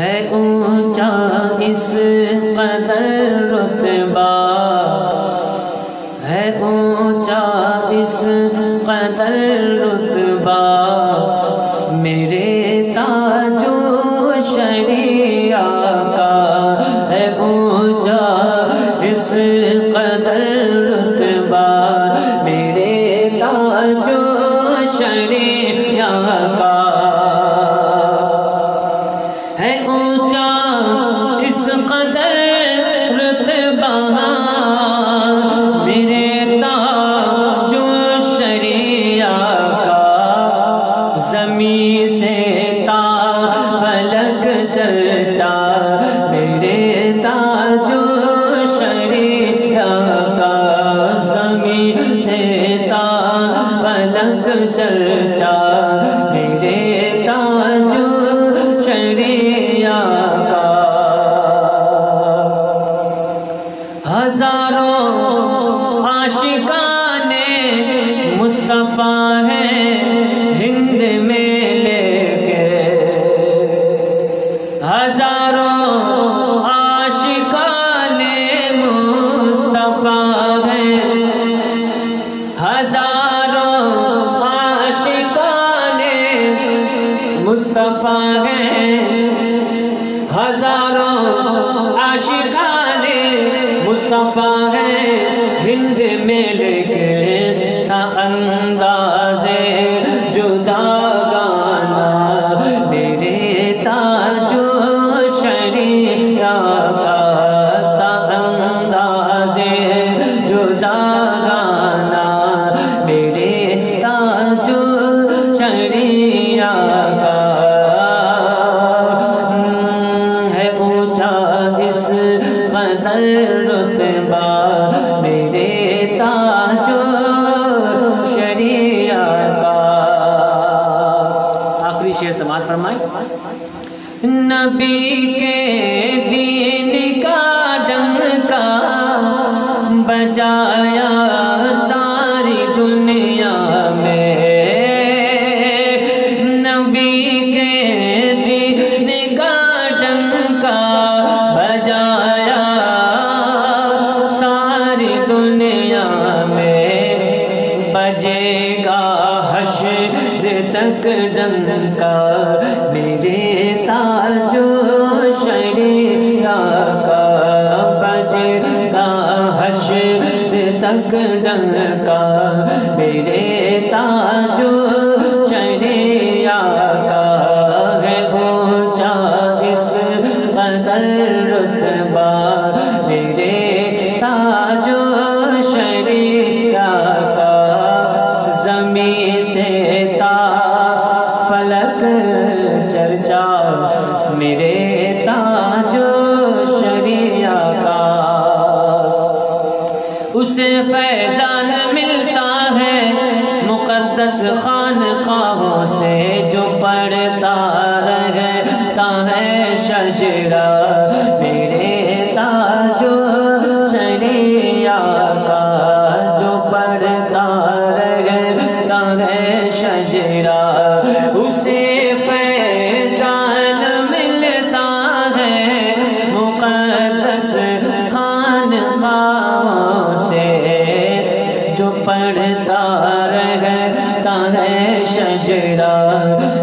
है ऊँचा इस कदर रुतबा। है ऊँचा इस कदर रुतबा। मेरे ताजो शरिया का है ऊँचा इस कदर रुतबा। मेरे ताजो हज़ारों आशिकाने मुस्तफ़ा है हिंद में लेके। हज़ारों आशिकाने मुस्तफ़ा है। हज़ारों आशिकाने मुस्तफ़ा है। हज़ारों आशिकाने मुस्तफ़ा है, हिंद में लेके था अंदाजे जुदा गाना। मेरे ताजो शरिया का था अंदाजे जुदा गाना। मेरे ताजो शरिया का है ऊँचा इस कदर नबी के दीन का डंका बजाया सारी दुनिया में। नबी के दीन का डंका बजाया सारी दुनिया में। बजेगा हश्र तक डंका मेरे तक डंका उसे फैजान मिलता है। मुकद्दस खान काहों से जो पढ़ता रहता है। शजरा मेरे ताजो शरिया 지라.